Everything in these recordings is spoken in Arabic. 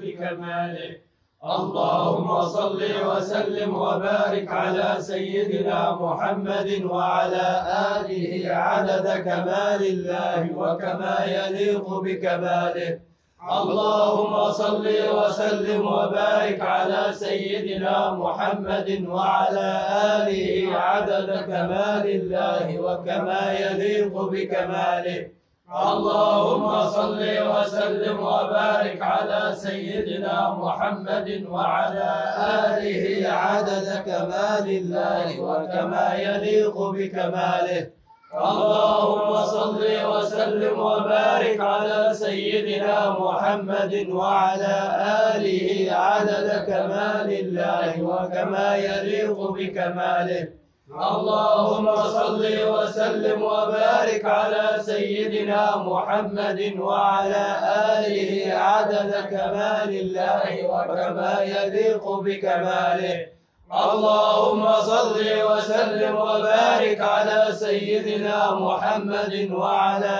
بكماله اللهم صل وسلم وبارك على سيدنا محمد وعلى آله عدد كمال الله وكما يليق بكماله اللهم صل وسلم وبارك على سيدنا محمد وعلى آله عدد كمال الله وكما يليق بكماله اللهم صل وسلم وبارك على سيدنا محمد وعلى آله عدد كمال الله وكما يليق بكماله. اللهم صل وسلم وبارك على سيدنا محمد وعلى آله عدد كمال الله وكما يليق بكماله. اللهم صل وسلم وبارك على سيدنا محمد وعلى آله عدد كمال الله وكما يليق بكماله. اللهم صل وسلم وبارك على سيدنا محمد وعلى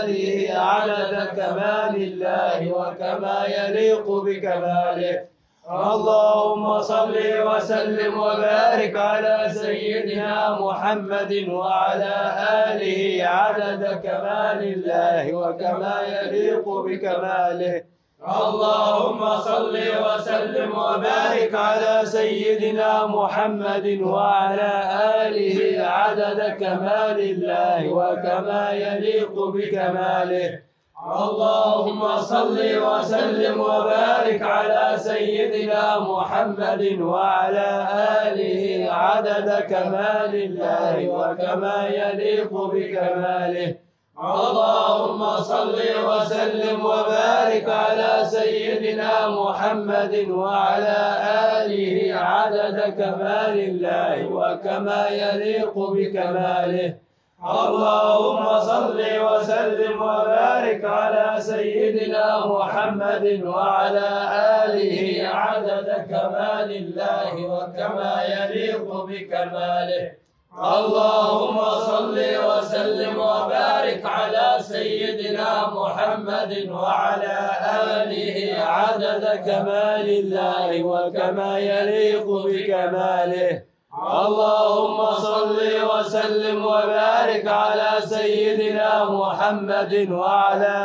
آله عدد كمال الله وكما يليق بكماله. اللهم صل وسلم وبارك على سيدنا محمد وعلى آله عدد كمال الله وكما يليق بكماله. اللهم صل وسلم وبارك على سيدنا محمد وعلى آله عدد كمال الله وكما يليق بكماله. اللهم صل وسلم وبارك على سيدنا محمد وعلى آله عدد كمال الله وكما يليق بكماله. اللهم صل وسلم وبارك على سيدنا محمد وعلى آله عدد كمال الله وكما يليق بكماله. اللهم صل وسلم وبارك على سيدنا محمد وعلى آله عدد كمال الله وكما يليق بكماله. اللهم صل وسلم وبارك على سيدنا محمد وعلى آله عدد كمال الله وكما يليق بكماله. اللهم صل وسلم وبارك على سيدنا محمد وعلى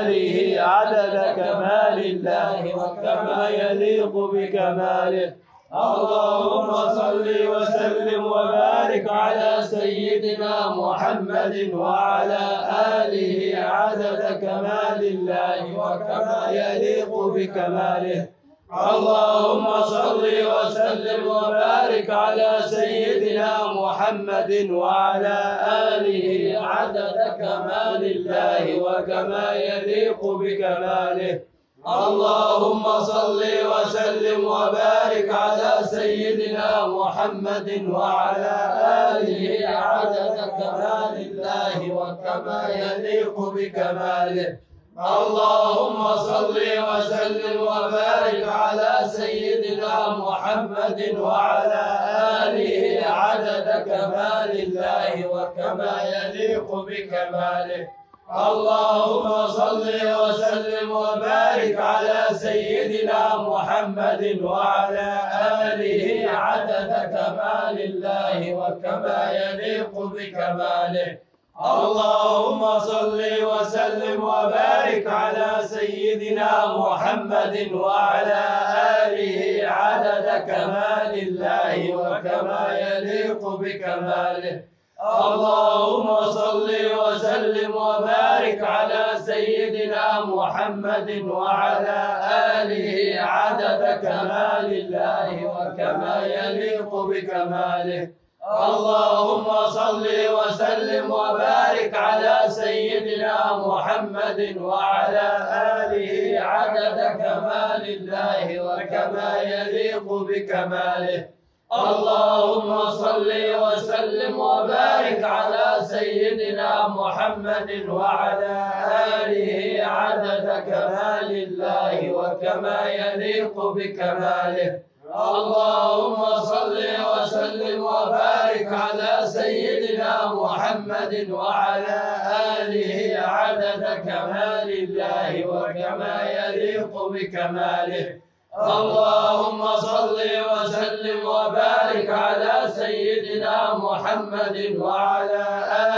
آله عدد كمال الله وكما يليق بكماله. اللهم صل وسلم وبارك على سيدنا محمد وعلى آله عدد كمال الله وكما يليق بكماله. اللهم صل وسلم وبارك على سيدنا محمد وعلى آله عدد كمال الله وكما يليق بكماله. اللهم صل وسلم وبارك على سيدنا محمد وعلى آله عدد كمال الله وكما يليق بكماله. اللهم صل وسلم وبارك على سيدنا محمد وعلى آله عدد كمال الله وكما يليق بكماله. اللهم صل وسلم وبارك على سيدنا محمد وعلى آله عدد كمال الله وكما يليق بكماله. اللهم صل وسلم وبارك على سيدنا محمد وعلى آله عدد كمال الله وكما يليق بكماله. اللهم صل وسلم وبارك على سيدنا محمد وعلى آله عدد كمال الله وكما يليق بكماله. اللهم صل وسلم وبارك على سيدنا محمد وعلى آله عدد كمال الله وكما يليق بكماله. اللهم صل وسلم وبارك على سيدنا محمد وعلى آله عدد كمال الله وكما يليق بكماله. اللهم صل وسلم وبارك على سيدنا محمد وعلى آله عدد كمال الله وكما يليق بكماله. اللهم صل وسلم وبارك على سيدنا محمد وعلى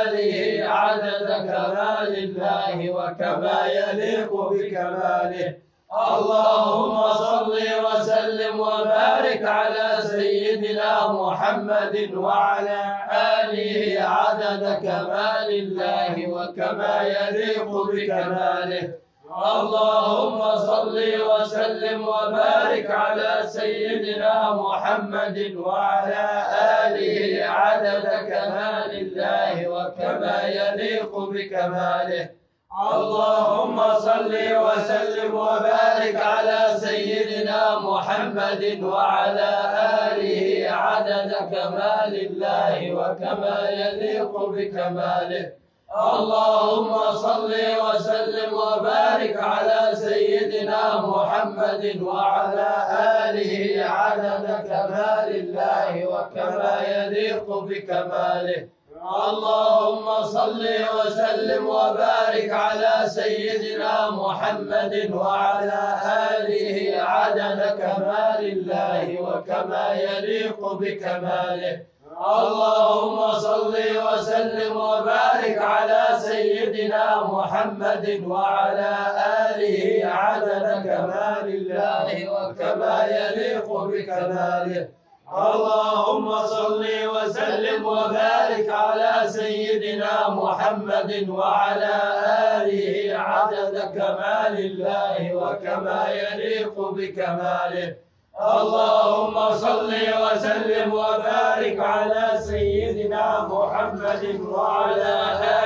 آله عدد كمال الله وكما يليق بكماله. اللهم صل وسلم وبارك على سيدنا محمد وعلى آله عدد كمال الله وكما يليق بكماله. اللهم صل وسلم وبارك على سيدنا محمد وعلى آله عدد كمال الله وكما يليق بكماله. اللهم صل وسلم وبارك على سيدنا محمد وعلى آله عدد كمال الله وكما يليق بكماله. اللهم صل وسلم وبارك على سيدنا محمد وعلى آله عدد كمال الله وكما يليق بكماله. اللهم صل وسلم وبارك على سيدنا محمد وعلى آله عدد كمال الله وكما يليق بكماله. اللهم صل وسلم وبارك على سيدنا محمد وعلى آله عدد كمال الله وكما يليق بكماله. اللهم صل وسلم وبارك على سيدنا محمد وعلى آله عدد كمال الله وكما يليق بكماله. اللهم صل وسلم وبارك على سيدنا محمد وعلى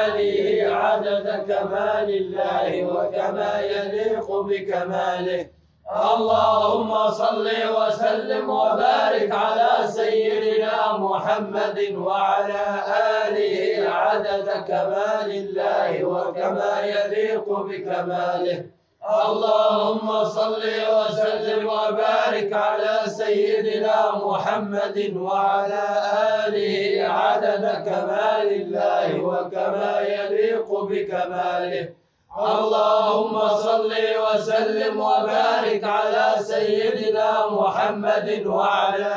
آله عدد كمال الله وكما يليق بكماله. اللهم صل وسلم وبارك على سيدنا محمد وعلى آله عدد كمال الله وكما يليق بكماله. اللهم صل وسلم وبارك على سيدنا محمد وعلى آله عدد كمال الله وكما يليق بكماله. اللهم صل وسلم وبارك على سيدنا محمد وعلى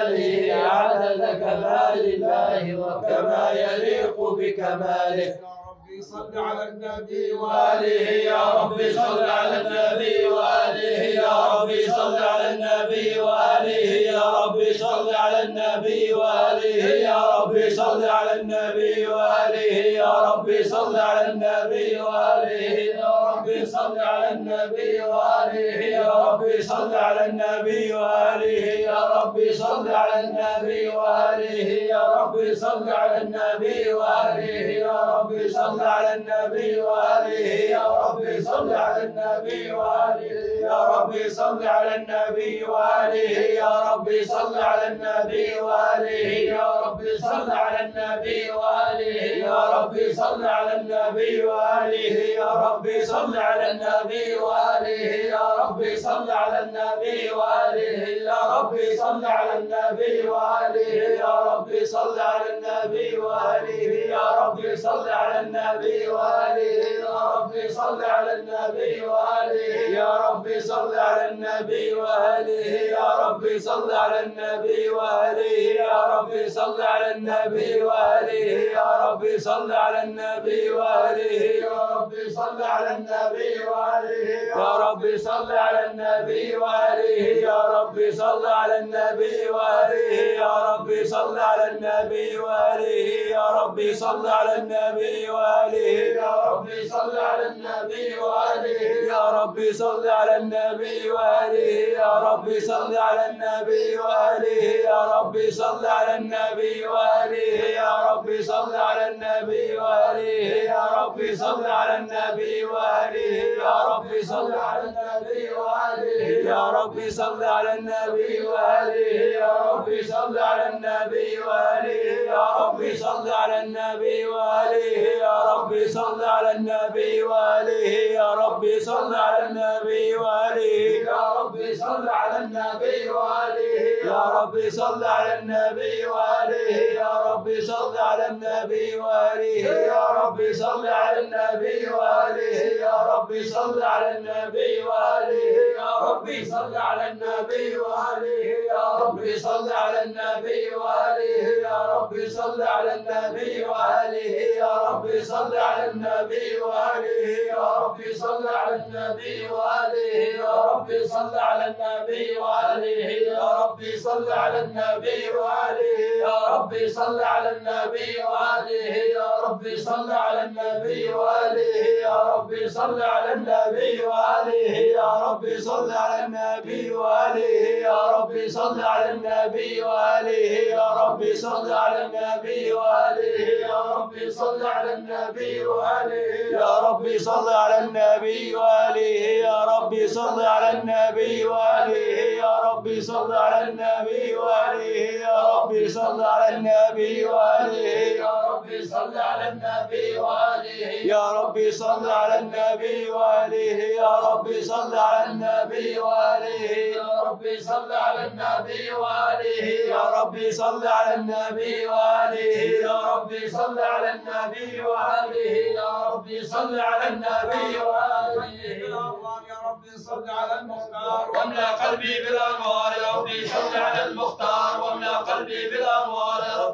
آله عدد كمال الله وكما يليق بكماله. صل على النبي وآله يا رب صل على النبي وآله يا رب صل على النبي وآله يا رب صل على النبي وآله يا رب صل على النبي وآله يا رب صل على النبي وآله يا رب صل على النبي وآله ربي صل على النبي وآله يا ربي صل على النبي وآله يا ربي صل على النبي وآله يا ربي صل على النبي وآله يا ربي صل على النبي وآله يا ربي صل على النبي وآله يا ربي صل على النبي وآله يا ربي صل على النبي وآله يا رب صل على النبي وآله يا رب صل على النبي وآله يا رب صل على النبي وآله يا رب صل على النبي وآله يا رب صل على النبي وآله يا رب صل على النبي وآله يا رب صل على النبي وآله يا رب صل على النبي وآله يا رب صل على النبي وآله يا رب صل على النبي وآله يا رب صل على النبي وآله يا رب صل على النبي وآله يا رب صل على النبي وآله يا رب صل على النبي وآله يا رب صل على النبي وآله يا رب صل على النبي وآله. يا رب صل على النبي وآله. يا رب صل على النبي وآله. يا رب صل على النبي وآله. يا رب صل على النبي وآله. يا رب صل على النبي وآله. يا رب صل على النبي وآله. يا رب صل على النبي وآله. يا رب صل على النبي وآله. يا رب صل على النبي وآله يا رب صل على النبي وآله يا رب صل على النبي وآله يا رب صل على النبي وآله يا ربي صل على النبي وآله يا ربي صل على النبي وآله يا ربي صل على النبي وآله يا ربي صل على النبي وآله يا ربي صل على النبي وآله يا ربي صل على النبي وآله يا ربي صل على النبي وآله يا ربي صل على النبي وآله. ربي صل على النبي وآله يا ربي صل على النبي وآله يا ربي صل على النبي وآله يا ربي صل على النبي وآله يا ربي صل على النبي وآله يا ربي صل على النبي وآله يا ربي صل على النبي وآله يا ربي صل على النبي وآله يا ربي صل على النبي وآله يا ربي صل على النبي وآله. يا ربي صل على النبي وآله. يا ربي صل على النبي وآله. يا ربي صل على النبي وآله. يا ربي صل على النبي وآله. يا ربي صل على النبي وآله. يا ربي صل على النبي وآله يا ربي صل على النبي وآله. يا ربي صل على النبي وآله. يا ربي صل على النبي وآله. يا ربي صل على النبي وآله. يا ربي صل على النبي وآله. يا ربي صل على المختار واملأ قلبي بالانوار يا ربي صل على المختار. واملأ قلبي بالانوار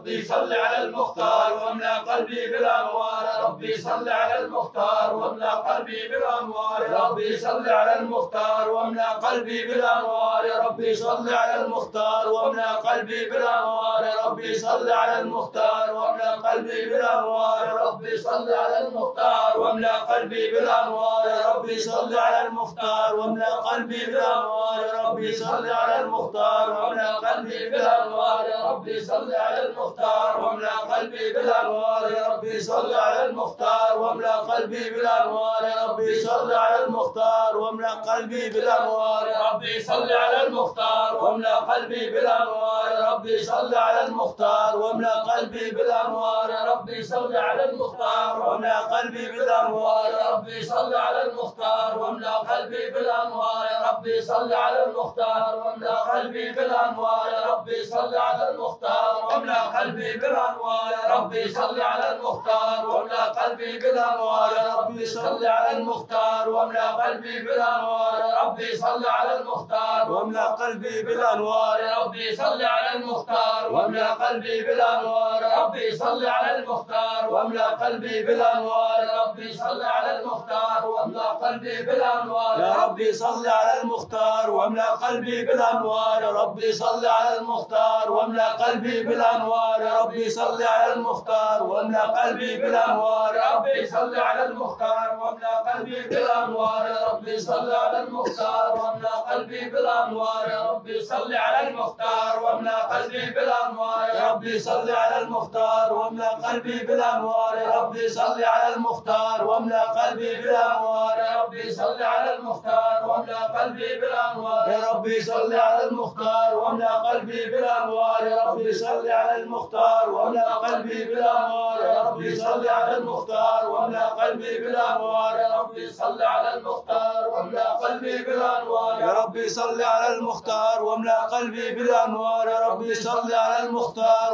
ربي صل على المختار واملأ قلبي بالأنوار. ربي صل على المختار واملأ قلبي بالأنوار. ربي صل على المختار واملأ قلبي بالأنوار. ربي صل على المختار واملأ قلبي بالأنوار. ربي صل على المختار واملأ قلبي بالانوار يا ربي صل على المختار واملأ قلبي بالانوار يا ربي صل على المختار واملأ قلبي بالانوار يا ربي صل على المختار واملأ قلبي بالانوار يا ربي صل على المختار واملأ قلبي بالانوار يا ربي صل على المختار واملأ قلبي بالانوار يا ربي صل على المختار واملأ قلبي بالانوار يا ربي صل على المختار واملأ قلبي بالانوار يا ربي صل على المختار واملأ قلبي بالأنوار. يا ربي صل على المختار واملأ قلبي بالأنوار. يا ربي صل على المختار واملأ قلبي بالأنوار. يا ربي صل على المختار واملأ قلبي بالأنوار. يا ربي صل على المختار واملأ قلبي بالأنوار. يا ربي صل على المختار واملأ قلبي بالأنوار. يا ربي صل على المختار واملأ قلبي بالأنوار. يا ربي صل على المختار واملأ قلبي بالأنوار. يا ربي صل على المختار واملأ قلبي بالانوار ربي صل على المختار. واملأ قلبي بالانوار ربي صل على المختار. واملأ قلبي بالانوار يا ربي صل على المختار. واملأ قلبي بالانوار ربي صل على المختار. واملأ قلبي بالانوار ربي صل على المختار. واملأ قلبي بالانوار ربي صل على المختار. واملأ قلبي بالانوار ربي صل على المختار. واملأ قلبي بالانوار ربي صل على المختار. واملأ قلبي بالانوار يا ربي صل على المختار واملأ قلبي بالانوار ربي صل على المختار واملأ قلبي بالانوار ربي صل على المختار واملأ قلبي بالانوار يا ربي صل على المختار واملأ قلبي بالانوار يا ربي صل على المختار واملأ قلبي بالانوار يا ربي صل على المختار واملأ قلبي بالانوار يا ربي صل على المختار واملأ قلبي بالانوار يا ربي صل على المختار واملأ قلبي بالانوار يا ربي صل على المختار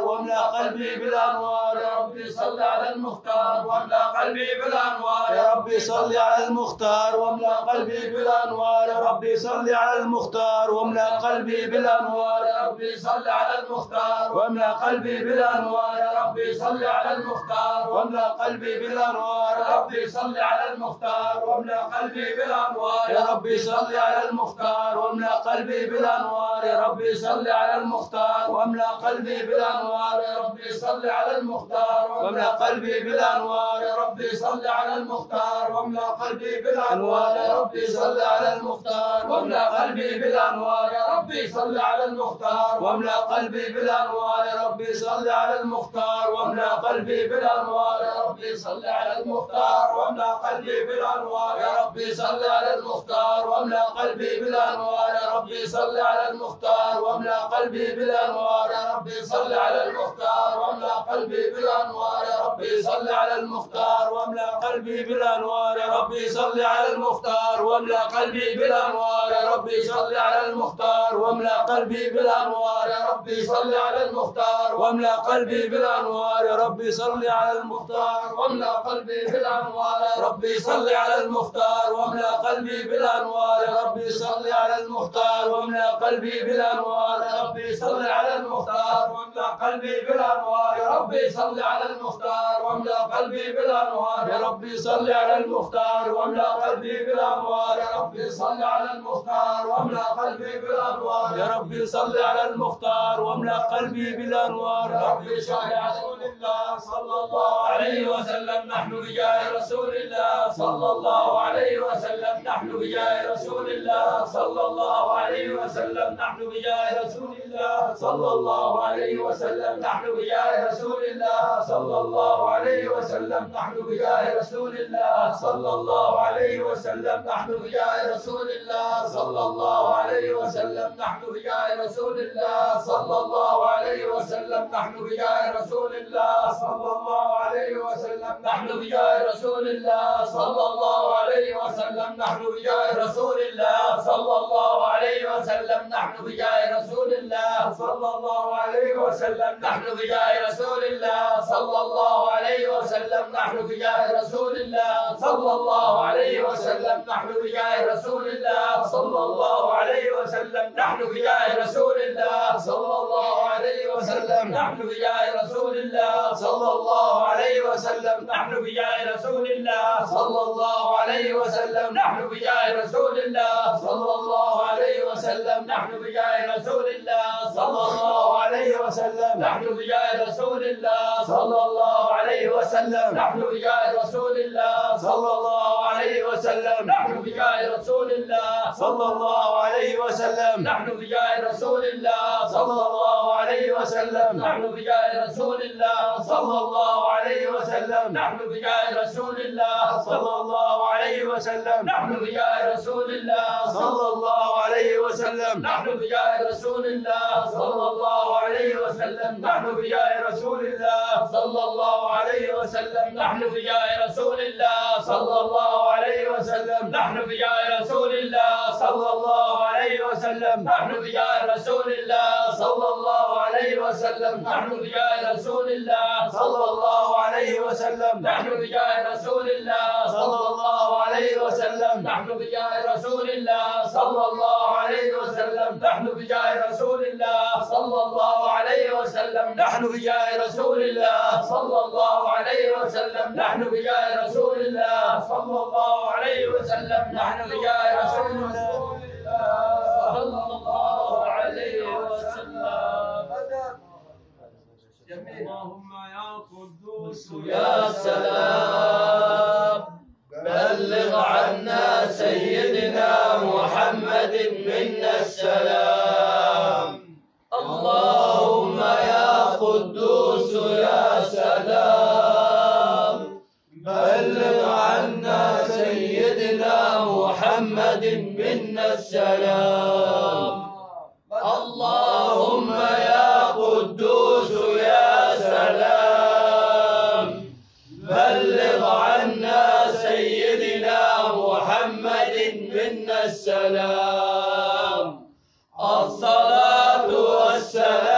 واملأ قلبي بالأنوار. يا ربي صل على المختار واملأ قلبي بالأنوار. يا ربي صل على المختار واملأ قلبي بالأنوار. يا ربي صل على المختار واملأ قلبي بالأنوار. يا ربي صل على المختار واملأ قلبي بالأنوار. يا ربي صل على المختار واملأ قلبي بالأنوار. يا ربي صل على المختار واملأ قلبي بالأنوار. يا ربي صل على المختار واملأ قلبي بالأنوار. يا ربي صل على المختار واملأ قلبي بالانوار يا ربي صل على المختار. واملأ قلبي بالانوار يا ربي صل على المختار. واملأ قلبي بالانوار يا ربي صل على المختار. واملأ قلبي بالانوار يا ربي صل على المختار واملأ قلبي بالأنوار. يا ربي صل على المختار واملأ قلبي بالأنوار. يا ربي صل على المختار واملأ قلبي بالأنوار. يا ربي صل على المختار واملأ قلبي بالأنوار. يا ربي صل على المختار واملأ قلبي بالأنوار. يا ربي صل على المختار واملأ قلبي بالأنوار. يا ربي صل على المختار واملأ قلبي بالأنوار. يا ربي صل على المختار واملأ قلبي بالأنوار. يا ربي صل على المختار واملأ قلبي بالأنوار. يا ربي صل على المختار. واملأ قلبي بالأنوار. يا ربي صل على المختار. واملأ قلبي بالأنوار. يا ربي صل على المختار. واملأ قلبي بالأنوار. يا ربي صل على المختار. واملأ قلبي بالأنوار. يا ربي صل على المختار. واملأ قلبي بالأنوار. يا ربي صل على المختار. واملأ قلبي بالأنوار. يا ربي صل على المختار. واملأ قلبي بالأنوار. يا ربي صل على المختار. واملأ قلبي بالأنوار. يا ربي صل على المختار واملأ قلبي بالأنوار. يا ربي صل على رسول الله صلى الله عليه وسلم. نحن بجاه رسول الله صلى الله عليه وسلم. نحن بجاه رسول الله صلى الله عليه وسلم. نحن بجاه رسول الله صلى الله عليه وسلم. نحن بجاه رسول الله صلى الله عليه وسلم. نحن بجاه رسول الله صلى الله عليه وسلم. نحن بجاه رسول الله صلى الله عليه وسلم. نحن بجاه رسول الله صلى الله عليه وسلم. نحن بجاه رسول الله صلى الله عليه وسلم. نحن بجاه رسول الله صلى الله عليه وسلم. نحن بجاه رسول الله صلى الله عليه وسلم. نحن بجاه رسول الله صلى الله عليه وسلم. نحن بجاه رسول الله صلى الله عليه وسلم. نحن بجاه رسول الله صلى الله عليه وسلم نحن بجاه رسول الله صلى الله عليه وسلم نحن بجاه رسول الله صلى الله عليه وسلم نحن بجاه رسول الله صلى الله عليه وسلم نحن بجاه رسول الله صلى الله عليه وسلم نحن بجاه رسول الله صلى الله عليه وسلم نحن بجاه رسول الله صلى الله عليه وسلم نحن بجاه رسول الله صلى الله عليه وسلم نحن بجاه رسول الله صلى الله عليه وسلم. نحن بجاه رسول الله. صلى الله عليه وسلم. نحن بجاه رسول الله. صلى الله عليه وسلم. نحن بجاه رسول الله. صلى الله عليه وسلم. نحن بجاه رسول الله. صلى الله عليه وسلم. نحن بجاه رسول الله. صلى الله عليه وسلم. نحن بجاه رسول الله. صلى الله عليه وسلم. نحن بجاه رسول الله. صلى الله عليه وسلم. نحن بجاه رسول الله. صلى الله عليه وسلم. نحن بجاه رسول الله صلى الله عليه وسلم. نحن بجاه رسول الله صلى الله عليه وسلم. نحن بجاه رسول الله صلى الله عليه وسلم. نحن بجاه رسول الله صلى الله عليه وسلم. نحن بجاه رسول الله صلى الله عليه وسلم. نحن بجاه رسول الله صلى الله عليه وسلم. نحن بجاه رسول الله صلى الله عليه وسلم. نحن بجاه رسول الله صلى الله عليه وسلم. نحن بجاه رسول الله صلى الله عليه وسلم. اللهم يا قدوس يا سلام. As-salatu as-selam.